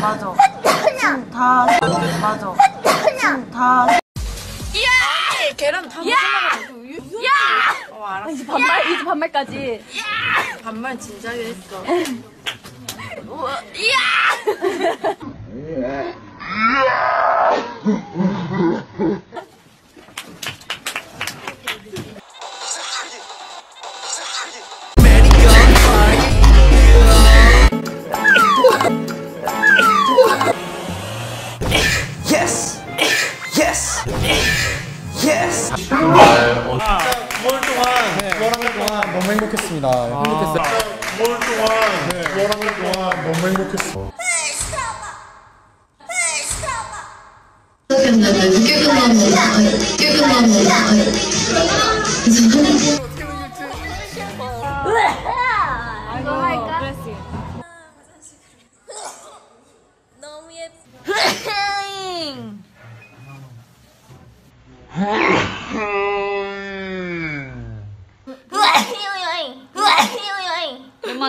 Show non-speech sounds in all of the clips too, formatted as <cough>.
맞아. 다 맞아. 다 계란 다 먹으려고 야! 어 알았어 이제 반말 이제 반말까지. 반말 진작에 했어 Yes! 행복했습니다. 행복했어요. 월 동안 월한달 동안 너무 행복했어. 이거 할까? 얼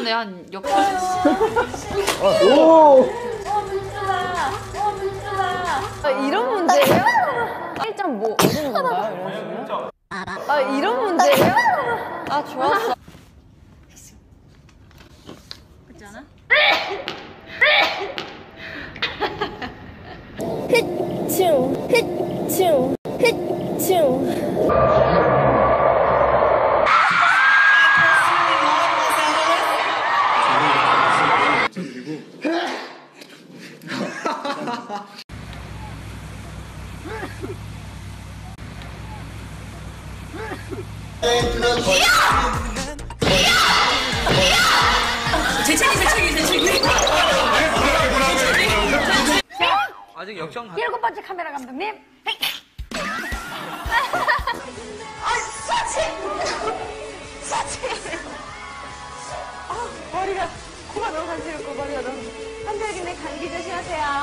마나 한 역. 아, 이런 문제예요? 1점 뭐 얻는 건가요? 아 이런 문제예요? 아 좋았어. 층, 흑층, 흑층. 아직 역정 일곱 번째 카메라 감독님. 머리가 코가 너무 간지럽고 머리가 너무 한별기네 감기 조심하세요.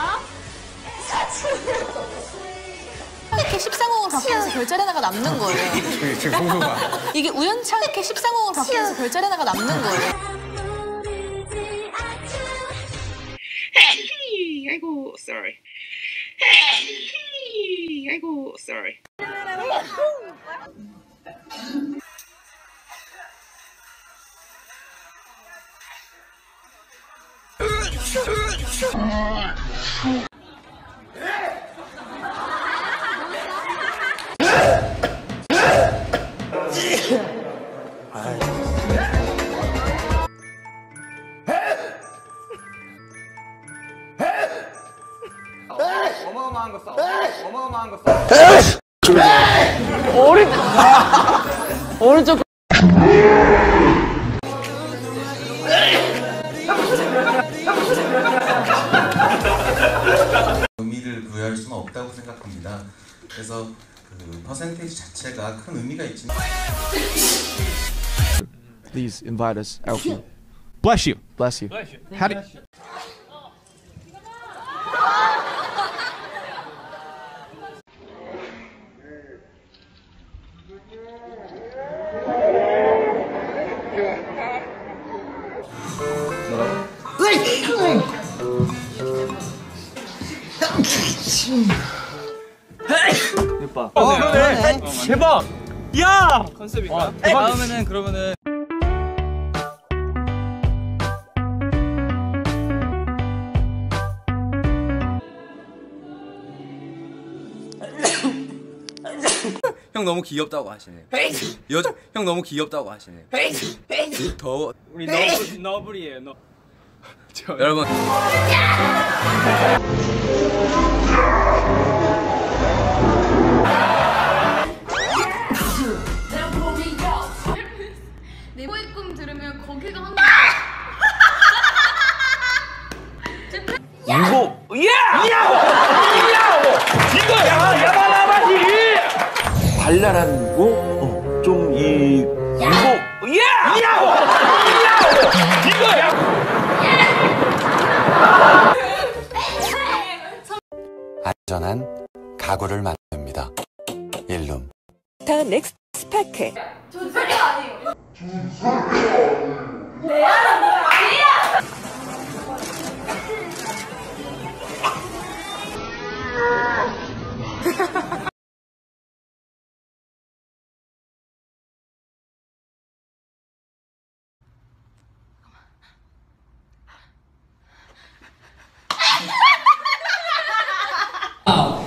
이렇게 13공을 바뀌면서 별자리 하나가 남는 거예요. <laughs> 지금 공소가. <laughs> 이게 우연찮게 13공을 바뀌면서 별자리 하나가 남는 거예요. 아이고, sorry. 아이고, sorry. <laughs> 의미를 부여할 수는 없다고 생각합니다. 그래서 그 퍼센테이지 자체가 큰 의미가 있지만 Please invite us, Alfie. Bless you. Bless you. How do 대박! 야! 컨셉인가? 다음에는 그러면은 <coughs> 형 너무 귀엽다고 하시네. 여자 형 너무 귀엽다고 하시네. 더 우리 너블 너블이에요. 너. 여러분 내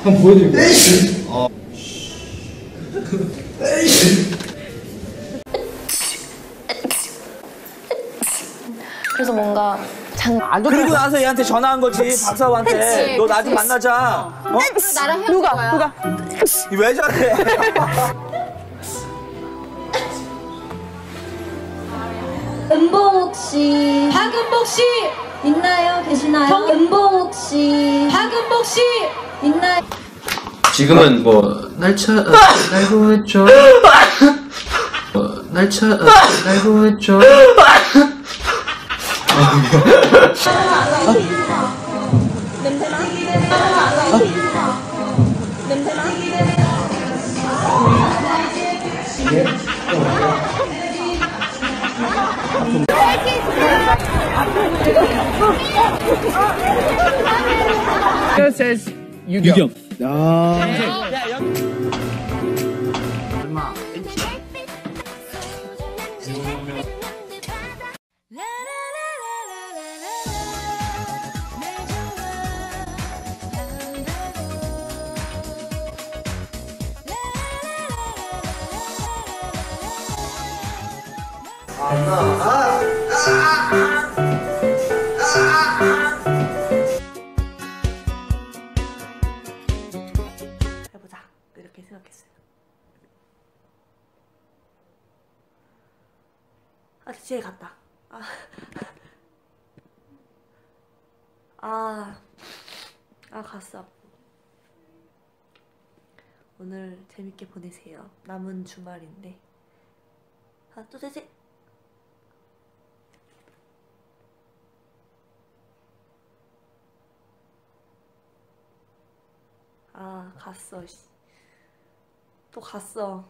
한번 보여드릴게요. 어. 그래서 뭔가 장 그리고 나서 얘한테 전화한 거지 박사부한테 그치, 너 나중에 그치. 만나자 어? 나랑 헤어질 누가 거야. 누가 왜 저래 <laughs> 은봉옥 씨. 박은복 씨. 있나요? 계시나요? 은봉옥 씨. 박은복 씨. 있나요? 지금은 뭐 날차 어, 날고 했죠. 어, 날차 어, 날고 했죠. says 유경. 아. 해보자 아 갔어. 오늘 재밌게 보내세요. 남은 주말인데. 아또 되지? 아 갔어. 씨. 또 갔어.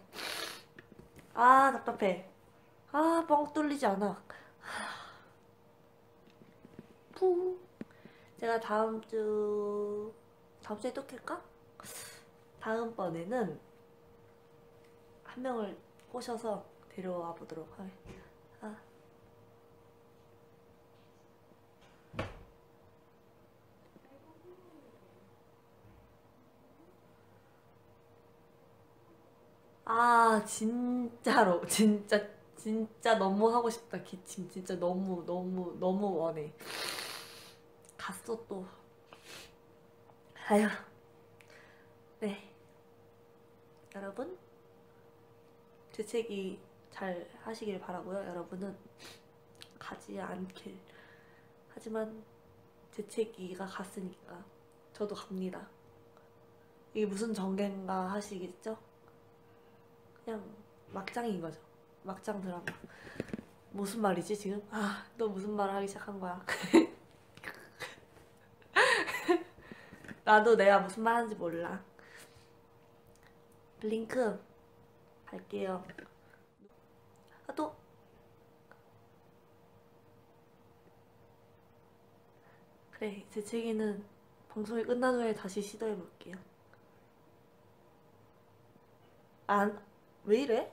아 답답해. 아 뻥 뚫리지 않아. 푸. 제가 다음 주 다음 주에 또 킬까? 다음번에는 한 명을 꼬셔서 데려와 보도록 하겠습니다. 아. 아 진짜로 진짜 진짜 너무 하고 싶다 기침 진짜 너무 너무 너무 원해 갔어 또 아휴 네 여러분 재채기 잘 하시길 바라고요 여러분은 가지 않길 하지만 재채기가 갔으니까 저도 갑니다 이게 무슨 전개인가 하시겠죠? 그냥 막장인 거죠. 막장 드라마. 무슨 말이지 지금? 아, 너 무슨 말을 하기 시작한 거야? <laughs> 나도 내가 무슨 말 하는지 몰라. 블링크 갈게요. 아 또. 그래, 제 책에는 방송이 끝난 후에 다시 시도해 볼게요. 안, 왜 이래?